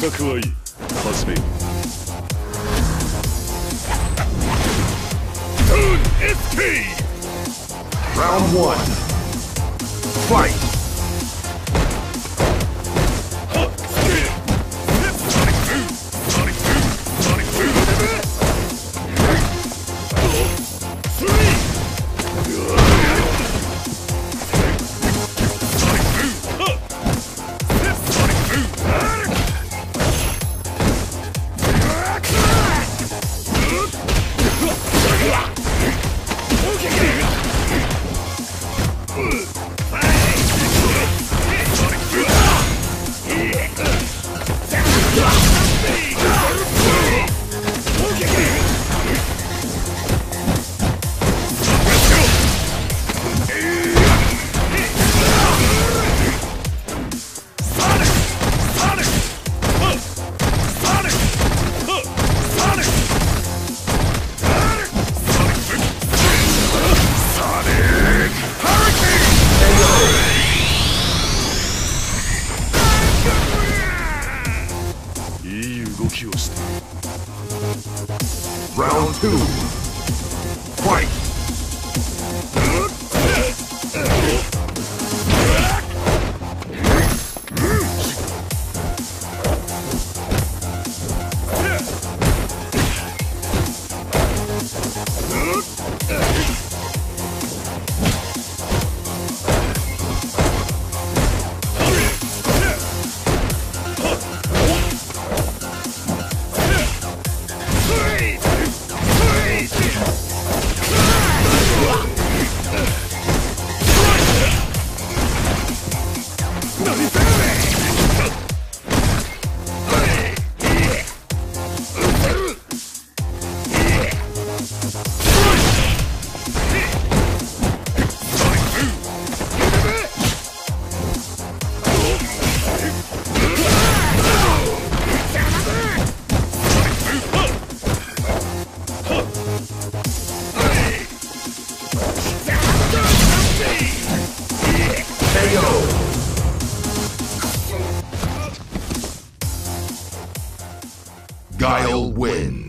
覚はいい始めよう Round one. Fight! Round two. Fight! Guile wins.